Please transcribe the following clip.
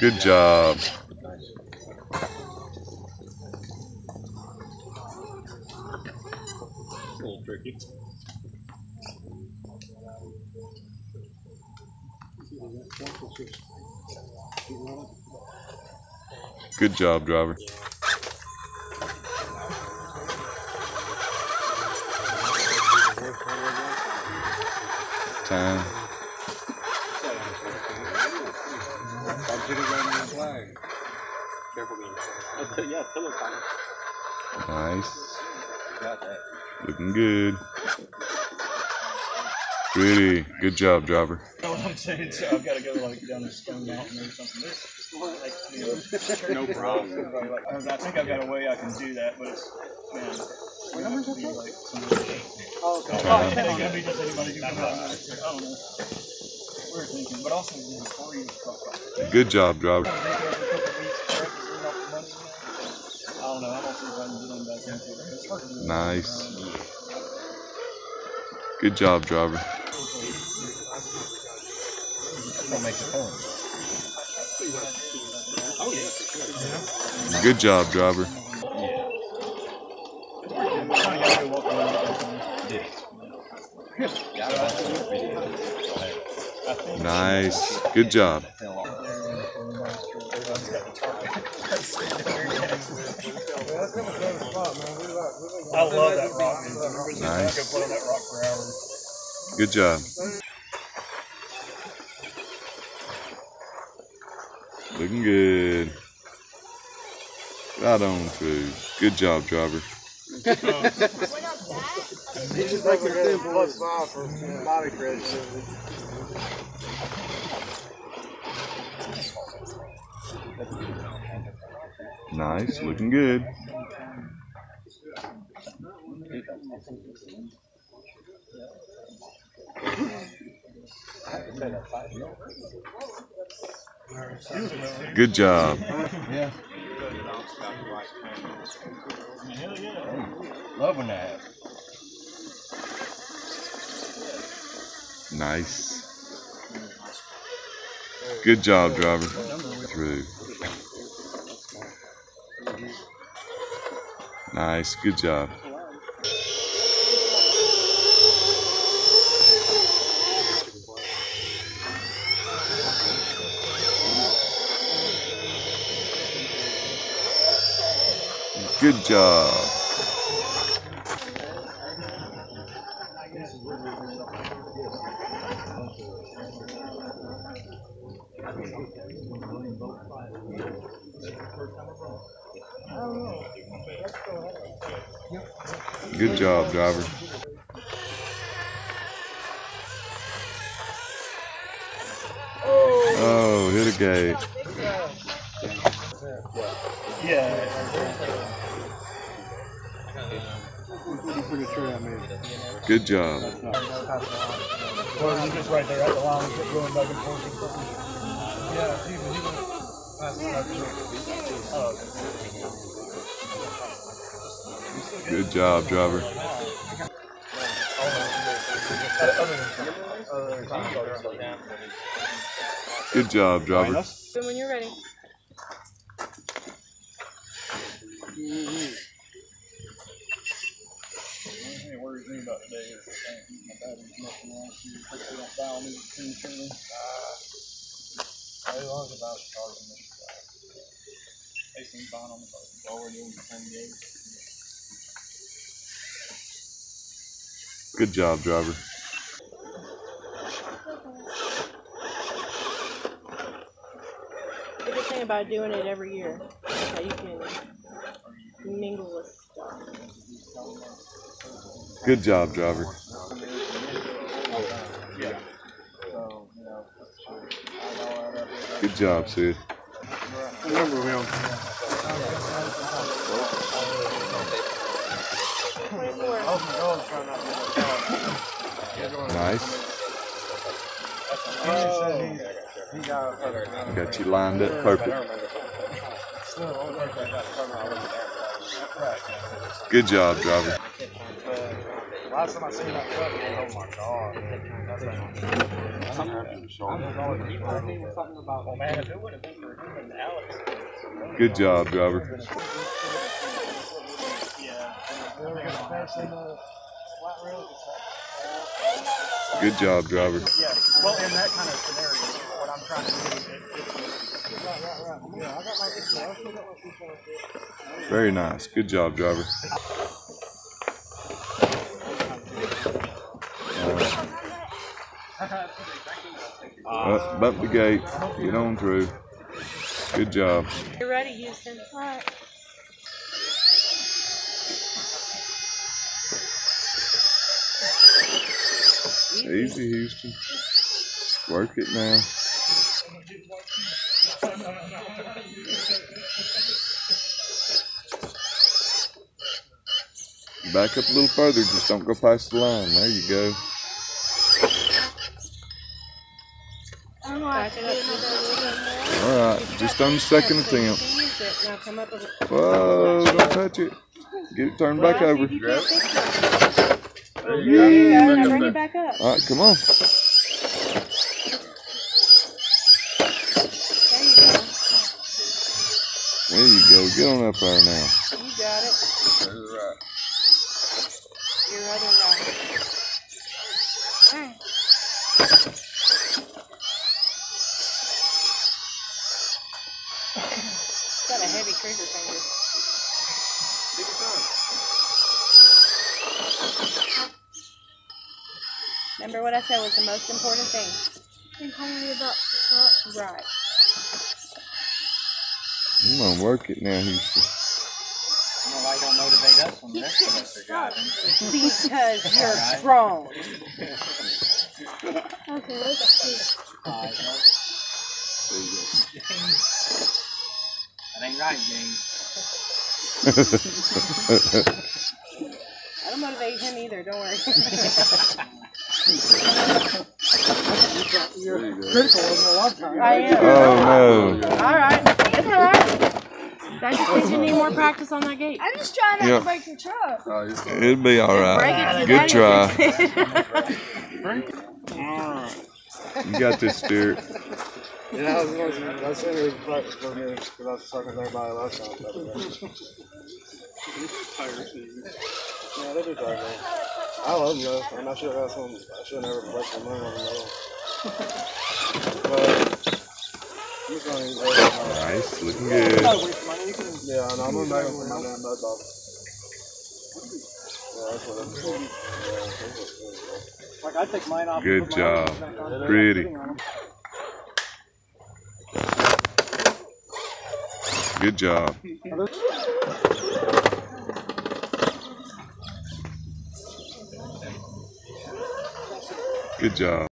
Good job. A little tricky. Good job, driver. Time. Careful being. Yeah, pillow fight. Nice. Got that. Looking good. Pretty. Good job, driver. You know what I'm saying? So I've got to go like down this stone mountain or something. There's, like, you know, No problem. I think I've got a way I can do that, but it's man. What number Oh, okay. Oh, Good job, driver. Nice. Good job, driver. Good job, driver. Yeah, I watched the video. Nice. Good job. I love that rock. Nice. Good job. Looking good. Right on through. Good job, driver. Just make it ten plus five for body credit. Nice. Looking good. Good job. Loving that. Nice. Good job, driver. Through. Nice. Good job. Good job. Good job, driver. Oh, hit a gate. Yeah. Pretty sure I mean. Good job. Well, just right there at the line, going back and forth. Yeah, Good job, driver. Good job, driver. When you're ready. Hey, worries me about today is that I ain't eating my batteries nothing last year. Hopefully don't foul. How long about starting this? They seem fine on the boat. It's already over ten days. Good job, driver. The good thing about doing it every year is how you can mingle with stuff. Good job, driver. So, you know, sure. Add all that up. Good job, Sid. Remember him. Twenty-four. Nice. Oh. He got Got you lined up perfect. Good job, driver. Last time I seen that truck, oh my god. That's Oh man, if it would have been for him and Alex. Good job, driver. Yeah. Good job, driver. Yeah. Well, in that kind of scenario, what I'm trying to do is it, it's Very nice. Good job, driver. Uh, bump the gate. Get on through. Good job. You're ready, Houston. All right. Easy, Houston. Work it now. Back up a little further. Just don't go past the line. There you go. All right. Just on the second attempt. Whoa! Don't touch it. Get it turned back over. See if you can't fix it. There There you you go. go. Now bring it back up. All right, come on. There you go. There you go. Get on up there now. You got it. You're right and right. Alright. Got Remember what I said was the most important thing. And tell me about the truck. Right. Come on, work it now, Houston. I don't know why you don't motivate us when the rest of us are driving. Because you're Alright. strong. Okay, let's see. Alright, That ain't right, James. I don't motivate him either, don't worry. You're critical of him a lot of times. I am. Oh no. Alright, it's alright. I just think you need more practice on that gate. I'm just trying not Yeah. to break your truck. It'll be all right. Break right. it, Good try. try. You got this, Stuart. Yeah, I was going to, I said it was practice for me because I was talking to everybody last time. But, yeah, they do try, man. I love them though. I mean, I should have had some, I should have never wasted money on them though. But, I'm going to enjoy it. Nice, looking good. Yeah, I know. I'm going back and put my damn mud off. Yeah, that's what I'm doing. Yeah, that's what Like I take mine off. Good and put my job. other ones back on. Pretty. Sitting on 'em. Good job. Good job.